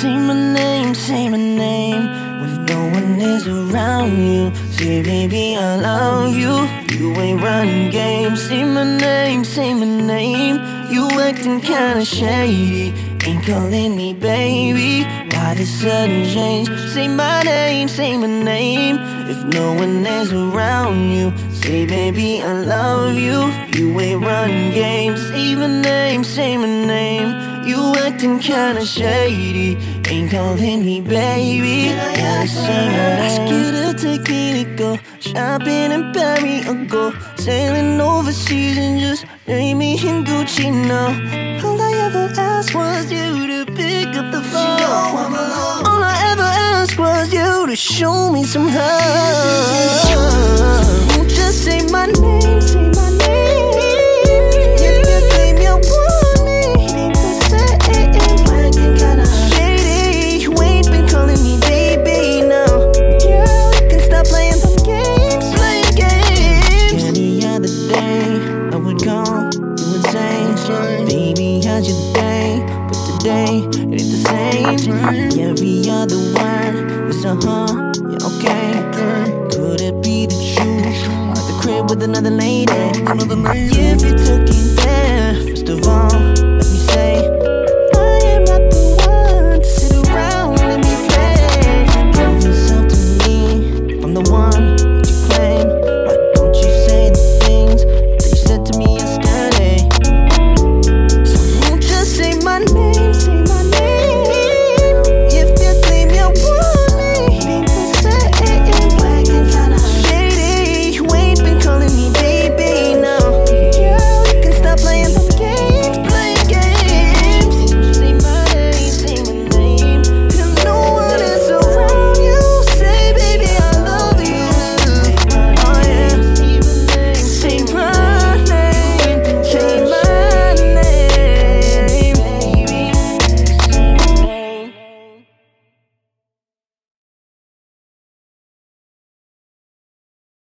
Say my name, say my name. When no one is around you Say baby I love you. You ain't running games Say my name, say my name. You acting kinda shady. Ain't calling me baby. Why the sudden change? Say my name, say my name. If no one is around you Say baby I love you. You ain't running games Say my name, say my name you acting kinda shady. Ain't calling me baby. Gotta my name Ask you to take me to go. Shopping in Paris or go Sailing overseas and just name me in Gucci now. All I ever asked was you to pick up the phone. All I ever asked was you to show me some love. Just say my Your day? But today, it ain't the same every other word was a huh, yeah, okay Could it be the truth? At the crib with another lady Another lady. If you took it there, first of all, let me say